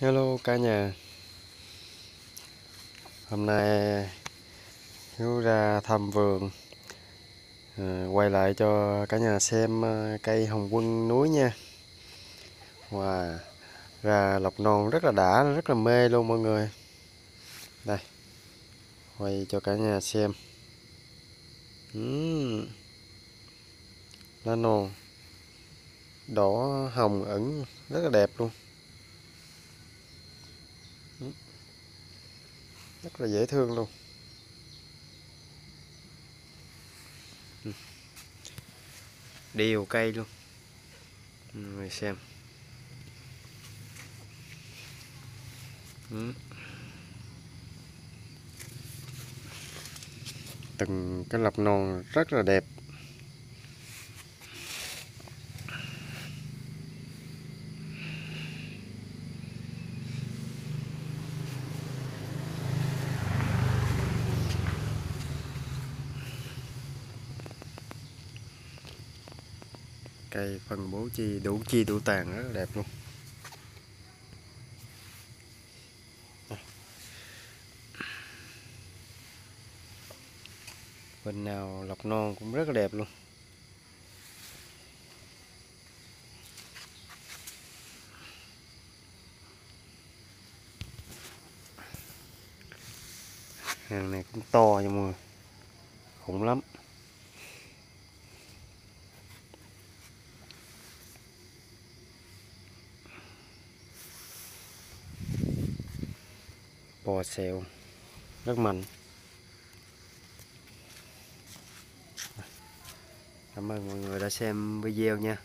Hello cả nhà. Hôm nay Hiếu ra thăm vườn. À, Quay lại cho cả nhà xem ờ, cây hồng quân núi nha. Wow Ra lọc non rất là đã, rất là mê luôn mọi người. Đây Quay cho cả nhà xem. Uhm. Lá non Đỏ hồng ẩn rất là đẹp luôn rất là dễ thương luôn. Ừ. Điều đều cây luôn. Ừ, Người xem. Ừ. Từng cái lập non rất là đẹp. Cây phân bố chi đủ chi đủ tàn, rất là đẹp luôn. Bên nào lọc non cũng rất là đẹp luôn. Hàng này cũng to nha mọi người. Khủng lắm. Bò xèo rất mạnh cảm ơn mọi người đã xem video nha.